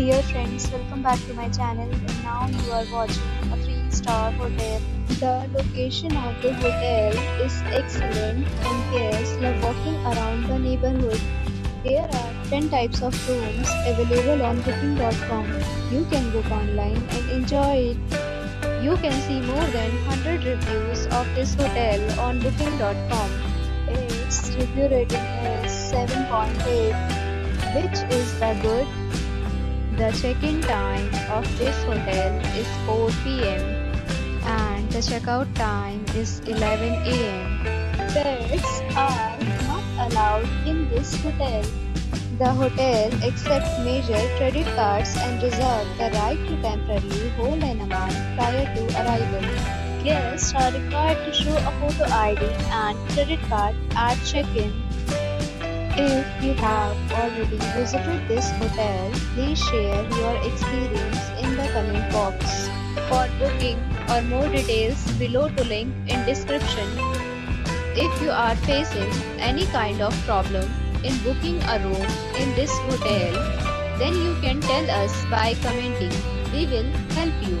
Dear friends, welcome back to my channel and now you are watching a 3-star hotel. The location of the hotel is excellent and guests love walking around the neighborhood. There are 10 types of rooms available on booking.com. You can book online and enjoy it. You can see more than 100 reviews of this hotel on booking.com. Its review rating is 7.8 which is the good the check-in time of this hotel is 4 p.m. and the checkout time is 11 a.m. Pets are not allowed in this hotel. The hotel accepts major credit cards and reserves the right to temporarily hold an amount prior to arrival. Guests are required to show a photo ID and credit card at check-in. If you have already visited this hotel, please share your experience in the comment box. For booking or more details, below to link in description. If you are facing any kind of problem in booking a room in this hotel, then you can tell us by commenting. We will help you.